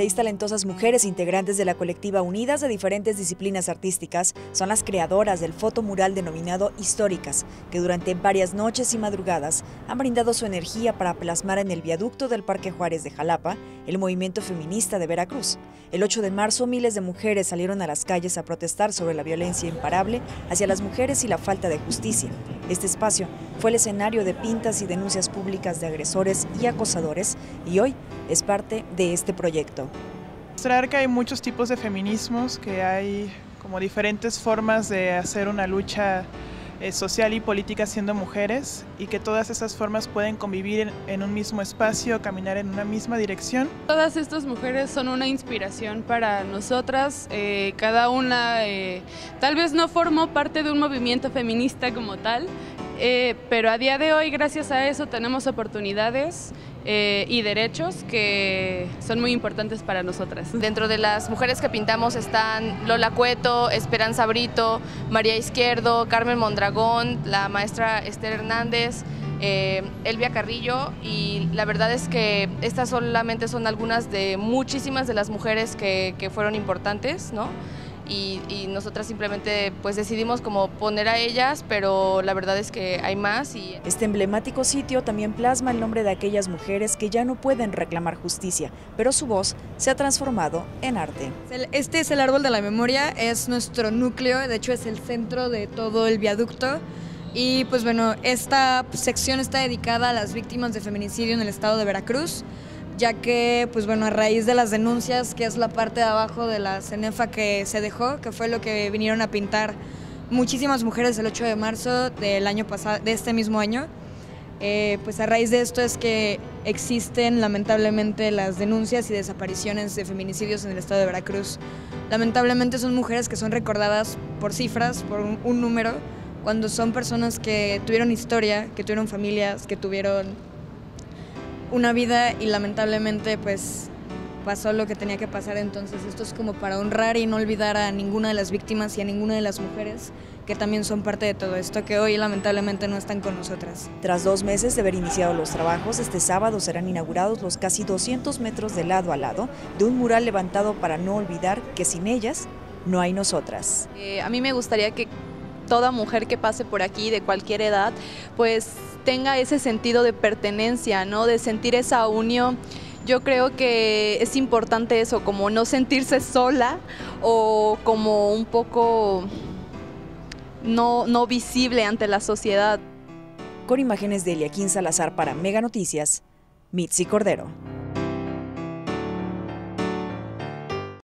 Seis talentosas mujeres integrantes de la colectiva Unidas de diferentes disciplinas artísticas son las creadoras del fotomural denominado Históricas, que durante varias noches y madrugadas han brindado su energía para plasmar en el viaducto del Parque Juárez de Jalapa el movimiento feminista de Veracruz. El 8 de marzo miles de mujeres salieron a las calles a protestar sobre la violencia imparable hacia las mujeres y la falta de justicia. Este espacio fue el escenario de pintas y denuncias públicas de agresores y acosadores y hoy es parte de este proyecto. Mostrar que hay muchos tipos de feminismos, que hay como diferentes formas de hacer una lucha eh, social y política siendo mujeres y que todas esas formas pueden convivir en, un mismo espacio, caminar en una misma dirección. Todas estas mujeres son una inspiración para nosotras, eh, cada una eh, tal vez no formó parte de un movimiento feminista como tal, pero a día de hoy gracias a eso tenemos oportunidades eh, y derechos que son muy importantes para nosotras. Dentro de las mujeres que pintamos están Lola Cueto, Esperanza Brito, María Izquierdo, Carmen Mondragón, la maestra Esther Hernández, eh, Elvia Carrillo y la verdad es que estas solamente son algunas de muchísimas de las mujeres que, que fueron importantes, ¿no? Y, nosotras simplemente pues decidimos como poner a ellas, pero la verdad es que hay más. Y... Este emblemático sitio también plasma el nombre de aquellas mujeres que ya no pueden reclamar justicia, pero su voz se ha transformado en arte. Este es el árbol de la memoria, es nuestro núcleo, de hecho es el centro de todo el viaducto. Y pues bueno, esta sección está dedicada a las víctimas de feminicidio en el estado de Veracruz ya que, pues bueno, a raíz de las denuncias, que es la parte de abajo de la cenefa que se dejó, que fue lo que vinieron a pintar muchísimas mujeres el 8 de marzo del año pasado, de este mismo año, eh, pues a raíz de esto es que existen lamentablemente las denuncias y desapariciones de feminicidios en el estado de Veracruz. Lamentablemente son mujeres que son recordadas por cifras, por un número, cuando son personas que tuvieron historia, que tuvieron familias, que tuvieron una vida y lamentablemente pues pasó lo que tenía que pasar, entonces esto es como para honrar y no olvidar a ninguna de las víctimas y a ninguna de las mujeres que también son parte de todo esto, que hoy lamentablemente no están con nosotras. Tras dos meses de haber iniciado los trabajos, este sábado serán inaugurados los casi 200 metros de lado a lado de un mural levantado para no olvidar que sin ellas no hay nosotras. Eh, a mí me gustaría que toda mujer que pase por aquí de cualquier edad, pues tenga ese sentido de pertenencia, ¿no? De sentir esa unión. Yo creo que es importante eso, como no sentirse sola o como un poco no, no visible ante la sociedad. Con imágenes de Eliaquín Salazar para Mega Noticias, Mitzi Cordero.